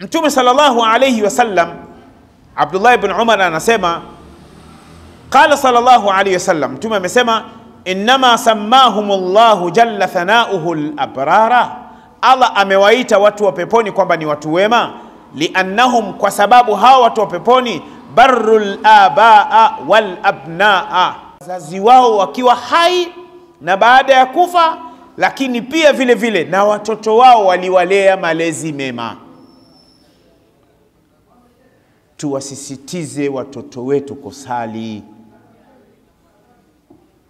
Mtume sallallahu alayhi wasallam, Abdullah ibn Umar anasema qala sallallahu alayhi wasallam, Mtume amesema innama sammahum llahu jalla thanauhu labrara, Allah amewaita watu wa peponi kwamba ni watu wema, liannahum, kwa sababu hawa watu wa peponi barrul abaa wal abnaa, wazazi wao wakiwa hai na baada ya kufa, lakini pia vile vile na watoto wao waliwalea malezi mema. Tuwasisitize watoto wetu kusali.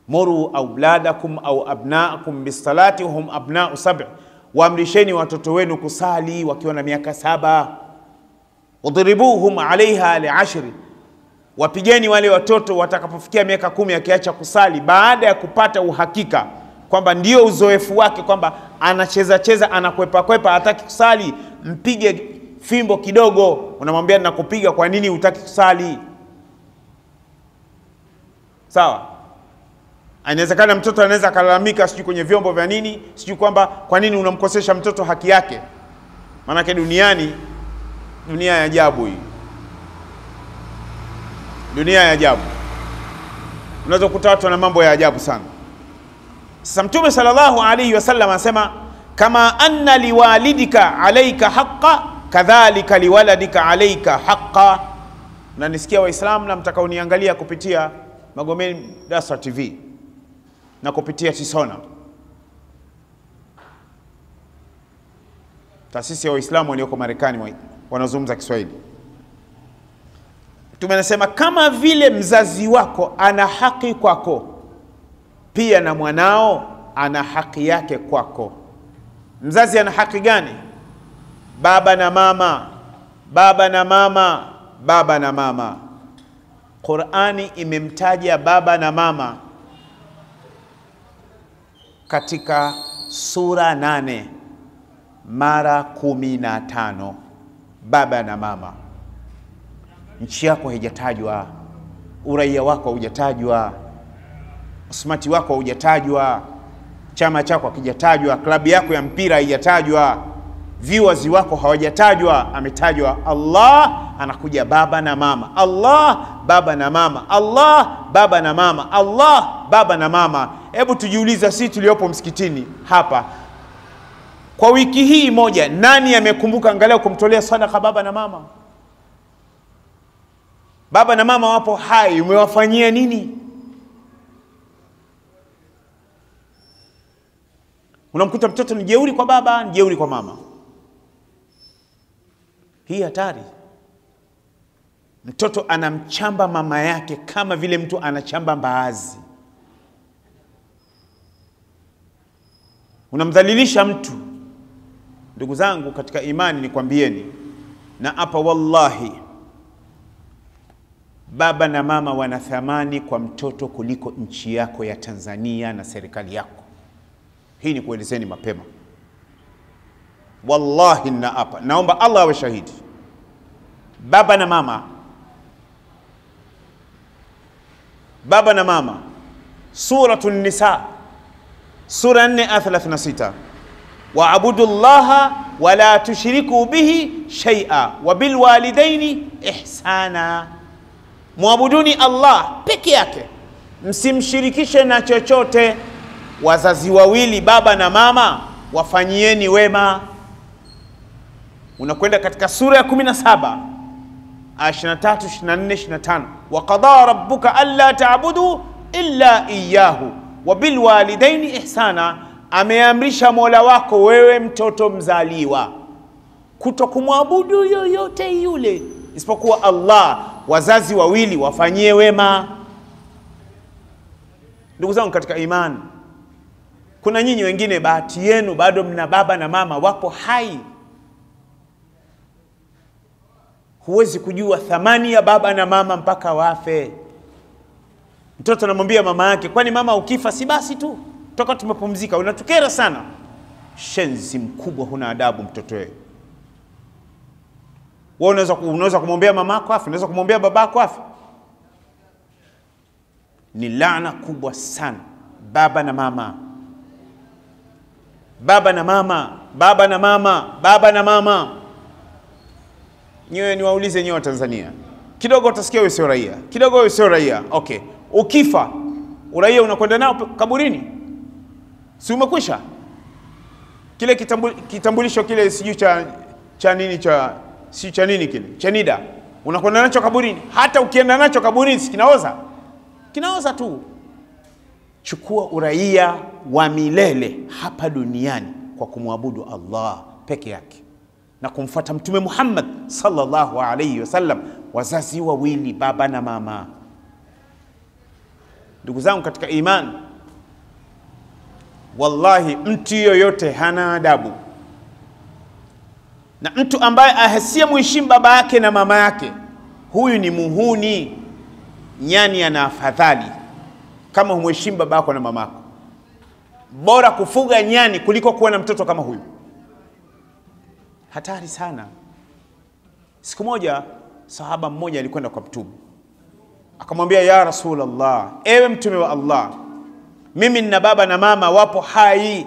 Muru auladakum au abnaakum bisalati hum abnau sab, waamrisheni watoto wenu kusali wakiwa na miaka saba. Udhribuhum alaiha liashri, wapigeni wale watoto watakapofikia miaka kumi akiacha kusali, baada ya kupata uhakika kwamba ndio uzoefu wake kwamba anacheza cheza anakwepa kwepa, hataki kusali, mpige fimbo kidogo, unamwambia nakupiga, kwa nini hutaki kusali? Sawa. Inawezekana mtoto anaweza akalalamika, sijui kwenye vyombo vya nini, sijui kwamba kwa nini unamkosesha mtoto haki yake. Maanake duniani, dunia ya ajabu hii, dunia ya ajabu. Unaweza kukuta watu wana mambo ya ajabu sana. Sasa Mtume sallallahu alaihi wasallam anasema kama anna liwalidika alaika haqa kadhalika liwaladika alaika haqa. Na nisikia na mtakaoniangalia kupitia Magomeni Dasa TV na kupitia Tisona, taasisi ya Waislamu walioko Marekani wanaozungumza Kiswahili. Mtume anasema kama vile mzazi wako ana haki kwako, pia na mwanao ana haki yake kwako. Mzazi ana haki gani? Baba na mama, baba na mama, baba na mama. Qurani imemtaja baba na mama katika sura nane mara kumi na tano baba na mama. Nchi yako haijatajwa, uraia wako haujatajwa, usmati wako haujatajwa, chama chako hakijatajwa, klabu yako ya mpira haijatajwa, viewers wako hawajatajwa. Ametajwa Allah, anakuja baba na mama. Allah baba na mama, Allah baba na mama, Allah baba na mama. Hebu tujiuliza, sisi tuliopo msikitini hapa kwa wiki hii moja, nani amekumbuka angalau kumtolea sadaka baba na mama? Baba na mama wapo hai, umewafanyia nini? Unamkuta mtoto ni jeuri kwa baba, ni jeuri kwa mama. Hii hatari. Mtoto anamchamba mama yake kama vile mtu anachamba mbaazi. Unamdhalilisha mtu. Ndugu zangu katika imani, nikwambieni na hapa, wallahi, baba na mama wana thamani kwa mtoto kuliko nchi yako ya Tanzania na serikali yako. Hii ni kuelezeni mapema, wallahi na apa, naomba Allah awe shahidi. Baba na mama, baba na mama, Suratu Nisa. Sura 4 aya 36, waabudu llaha wala tushriku bihi shaia wa bilwalidaini ihsana, mwabuduni Allah peke yake, msimshirikishe na chochote. Wazazi wawili baba na mama wafanyieni wema. Unakwenda katika sura ya 17 aya 23, 24, 25, wa rabbuka alla ta'budu illa iyyahu wa bilwalidaini ihsana, ameamrisha Mola wako wewe mtoto mzaliwa kutokumwabudu yoyote yule isipokuwa Allah. Wazazi wawili wafanyie wema. Ndugu zangu katika imani, kuna nyinyi wengine bahati yenu bado mna baba na mama wapo hai. Huwezi kujua thamani ya baba na mama mpaka wafe. Mtoto anamwambia mama yake, kwani mama ukifa si basi tu toka tumepumzika? Unatukera sana. Shenzi mkubwa, huna adabu mtoto wewe. Wewe unaweza unaweza kumwombea yako afi, unaweza kumwombea baba yako afi? Ni laana kubwa sana. Baba na mama, baba na mama, baba na mama, baba na mama. Nyewe niwaulize nyewe wa Tanzania, kidogo utasikia wewe sio raia, kidogo wewe sio raia. Okay, ukifa uraia unakwenda nao kaburini, si umekwisha? Kile kitambu, kitambulisho kile sijui cha cha nini cha si cha nini kile cha NIDA unakwenda nacho kaburini. Hata ukienda nacho kaburini, si kinaoza? Kinaoza tu. Chukua uraia wa milele hapa duniani kwa kumwabudu Allah peke yake na kumfuata Mtume Muhammad sallallahu alaihi wasallam, wazazi wawili, baba na mama. Ndugu zangu katika imani, wallahi mtu yoyote hana adabu na mtu ambaye ahasia muheshimu baba yake na mama yake, huyu ni muhuni. Nyani ana afadhali kama humheshimu baba yako na mama yako. Bora kufuga nyani kuliko kuwa na mtoto kama huyu. Hatari sana. Siku moja sahaba mmoja alikwenda kwa Mtume akamwambia, ya Rasulullah, ewe Mtume wa Allah, mimi nina baba na mama wapo hai,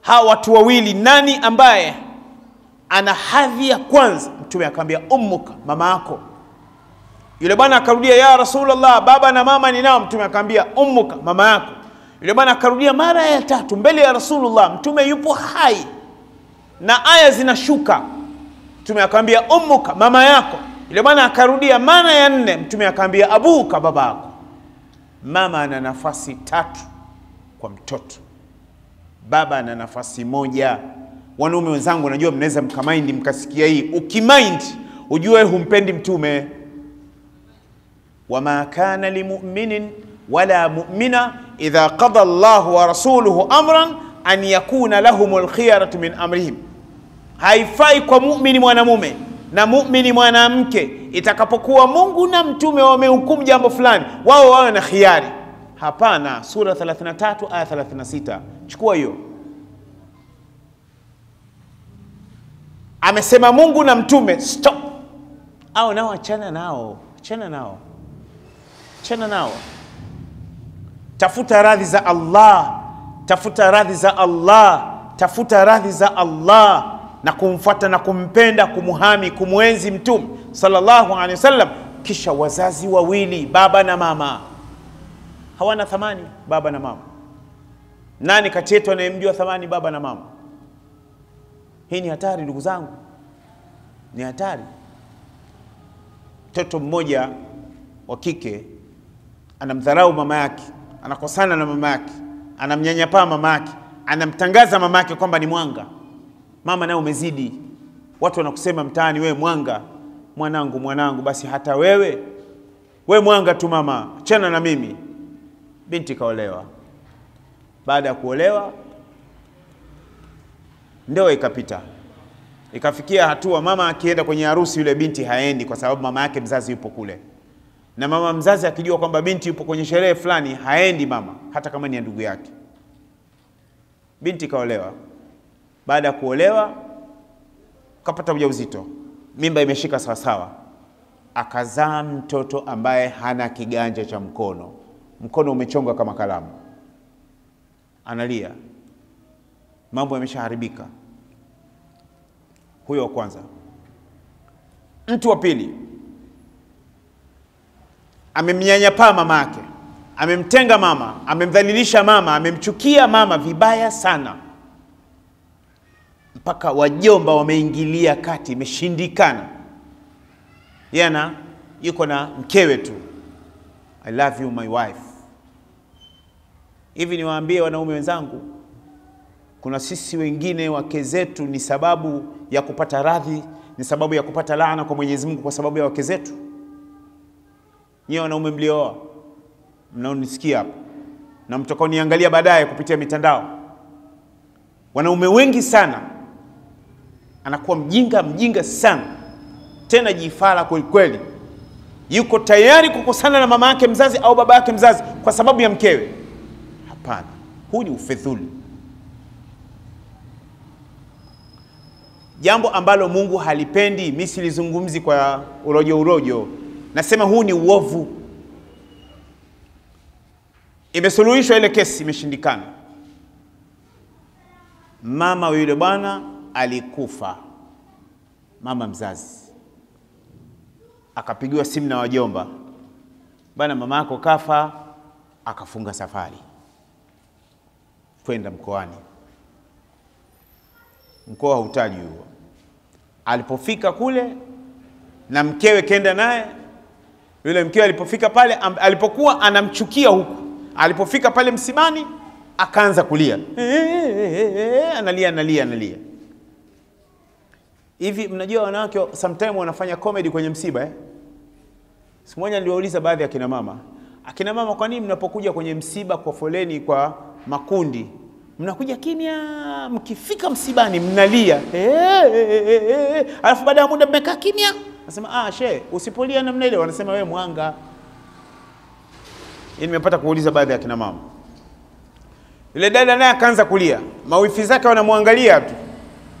hawa watu wawili, nani ambaye ana hadhi ya kwanza? Mtume akamwambia, ummuka, mama yako. Yule bwana akarudia, ya Rasulullah, baba na mama ninao. Mtume akamwambia, ummuka, mama yako. Yule bwana akarudia mara ya tatu mbele ya Rasulullah, Mtume yupo hai na aya zinashuka. Mtume akamwambia ummuka, mama yako. Yule bwana akarudia maana ya nne, Mtume akamwambia abuka, baba yako. Mama ana nafasi tatu kwa mtoto, baba ana nafasi moja. Wanaume wenzangu, najua mnaweza mkamaindi mkasikia hii. Ukimaindi ujue humpendi Mtume. wama kana limuminin wala mumina idha qada Allahu wa rasuluhu amran an yakuna lahumul khiyaratu min amrihim, haifai kwa muumini mwanamume na muumini mwanamke itakapokuwa Mungu na mtume wamehukumu jambo fulani, wao wawe na khiari. Hapana. Sura 33 aya 36, chukua hiyo. Amesema Mungu na mtume, stop. Au nao achana nao, achana nao, achana nao, tafuta radhi za Allah tafuta radhi za Allah, tafuta radhi za Allah na kumfuata na kumpenda, kumuhami, kumwenzi Mtume sallallahu alaihi wasallam. Kisha wazazi wawili, baba na mama, hawana thamani baba na mama. Nani kati yetu anayemjua thamani baba na mama? Hii ni hatari ndugu zangu, ni hatari. Mtoto mmoja wa kike anamdharau mama yake, anakosana na mama yake anamnyanyapaa mama yake, anamtangaza mama yake kwamba ni mwanga. Mama naye umezidi, watu wanakusema mtaani, we mwanga. Mwanangu, mwanangu, basi hata wewe we mwanga tu mama, chana na mimi. Binti kaolewa. Baada ya kuolewa, ndoa ikapita, ikafikia hatua mama akienda kwenye harusi, yule binti haendi kwa sababu mama yake mzazi yupo kule na mama mzazi akijua kwamba binti yupo kwenye sherehe fulani haendi mama, hata kama ni ya ndugu yake. Binti kaolewa. Baada ya kuolewa, kapata ujauzito, mimba imeshika sawasawa, akazaa mtoto ambaye hana kiganja cha mkono, mkono umechonga kama kalamu, analia, mambo yameshaharibika. Huyo wa kwanza. Mtu wa pili. Amemnyanyapaa mama yake, amemtenga mama, amemdhalilisha mama, amemchukia mama vibaya sana, mpaka wajomba wameingilia kati, imeshindikana. Yana yuko na mkewe tu, I love you my wife. Hivi niwaambie wanaume wenzangu, kuna sisi wengine wake zetu ni sababu ya kupata radhi, ni sababu ya kupata laana kwa Mwenyezi Mungu kwa sababu ya wake zetu. Nyiwe wanaume mlioa, mnaonisikia hapa na mtakaoniangalia baadaye kupitia mitandao, wanaume wengi sana anakuwa mjinga mjinga sana tena jifala kwelikweli. kweli, yuko tayari kukosana na mama yake mzazi au baba yake mzazi kwa sababu ya mkewe. Hapana, huu ni ufedhuli, jambo ambalo Mungu halipendi. Mimi silizungumzi kwa urojo urojo, nasema huu ni uovu. Imesuluhishwa ile kesi, imeshindikana. Mama yule bwana alikufa, mama mzazi. Akapigiwa simu na wajomba, bana, mama yako kafa. Akafunga safari. Kwenda mkoani, mkoa hautaji huo. Alipofika kule na mkewe kenda naye, yule mkewe alipofika pale, alipokuwa anamchukia huku, alipofika pale msimani, akaanza kulia, analia analia analia hivi. Mnajua wanawake sometime wanafanya comedy kwenye msiba eh? Siku moja niliwauliza baadhi ya kina mama, akina mama, kwa nini mnapokuja kwenye msiba kwa foleni kwa makundi mnakuja kimya, mkifika msibani mnalia alafu baada ya muda mmekaa kimya? Nasema ah, she usipolia namna ile, wanasema wewe mwanga. Hii nimepata kuuliza baadhi ya kina mama. Yule dada naye akaanza kulia, mawifi zake wanamwangalia tu,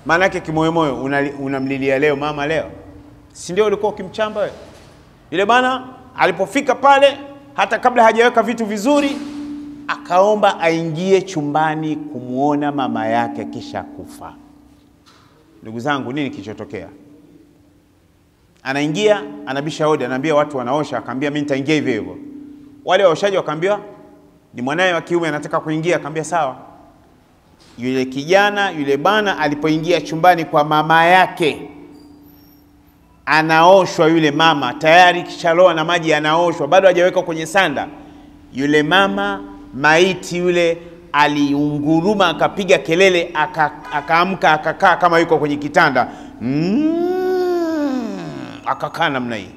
maana yake kimoyomoyo unamlilia una leo mama, leo si ndio ulikuwa ukimchamba wewe? Yule bana alipofika pale, hata kabla hajaweka vitu vizuri, akaomba aingie chumbani kumwona mama yake kisha kufa. Ndugu zangu, nini kilichotokea? Anaingia, anabisha hodi, anaambia watu wanaosha, akaambia mimi nitaingia hivyo hivyo. Wale waoshaji wakaambiwa ni mwanaye wa kiume anataka kuingia, akaambia sawa. Yule kijana yule bwana alipoingia chumbani kwa mama yake anaoshwa yule mama tayari, kishaloa na maji anaoshwa, bado hajawekwa kwenye sanda. Yule mama maiti yule aliunguruma, akapiga kelele, akaamka, aka akakaa kama yuko kwenye kitanda mm, akakaa namna hii.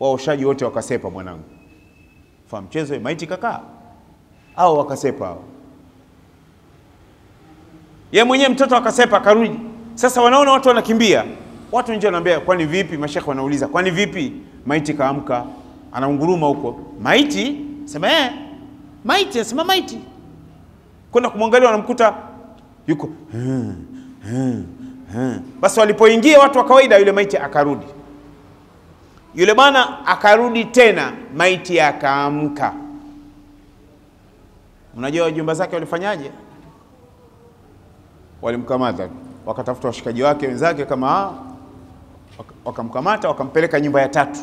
Waoshaji wote wakasepa, mwanangu, fa mchezo, maiti kakaa au wakasepa hao. Ye mwenyewe mtoto akasepa, akarudi. Sasa wanaona watu wanakimbia watu nje wanaambia, kwani vipi? Mashekhe wanauliza kwani vipi? Maiti kaamka, anaunguruma huko. Maiti sema eh, maiti sema maiti, kwenda kumwangalia, wanamkuta yuko hmm, hmm, hmm. Basi walipoingia watu wa kawaida, yule maiti akarudi, yule bwana akarudi tena, maiti akaamka. unajua jumba zake walifanyaje? Walimkamata, wakatafuta washikaji wake wenzake kama wakamkamata wakampeleka nyumba ya tatu,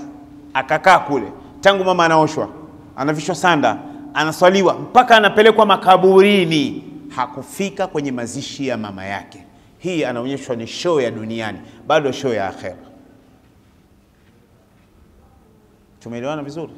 akakaa kule tangu mama anaoshwa, anavishwa sanda, anaswaliwa mpaka anapelekwa makaburini. Hakufika kwenye mazishi ya mama yake. Hii anaonyeshwa ni show ya duniani, bado show ya akhera. Tumeelewana vizuri?